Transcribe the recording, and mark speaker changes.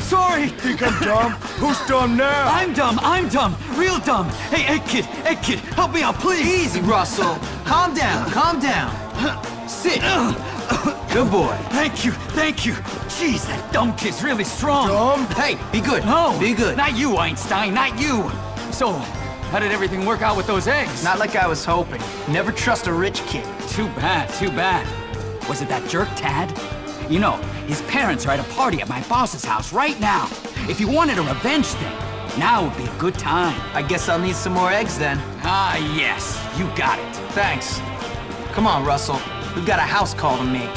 Speaker 1: I think I'm dumb. Who's dumb now?
Speaker 2: I'm dumb, I'm dumb, real dumb. Hey, Egg Kid, Egg Kid, help me out, please.
Speaker 3: Easy, Russell. Calm down, calm down. Sit. Good boy.
Speaker 2: Thank you, thank you. Jeez, that dumb kid's really strong.
Speaker 1: Dumb?
Speaker 3: Hey, be good.
Speaker 2: No,
Speaker 3: Be good.
Speaker 2: Not you, Einstein, not you. So, how did everything work out with those eggs?
Speaker 3: Not like I was hoping. Never trust a rich kid.
Speaker 2: Too bad, too bad. Was it that jerk Tad? You know, his parents are at a party at my boss's house right now. If you wanted a revenge thing, now would be a good time.
Speaker 3: I guess I'll need some more eggs then.
Speaker 2: Ah, yes, you got it.
Speaker 3: Thanks. Come on, Russell. We've got a house call to make.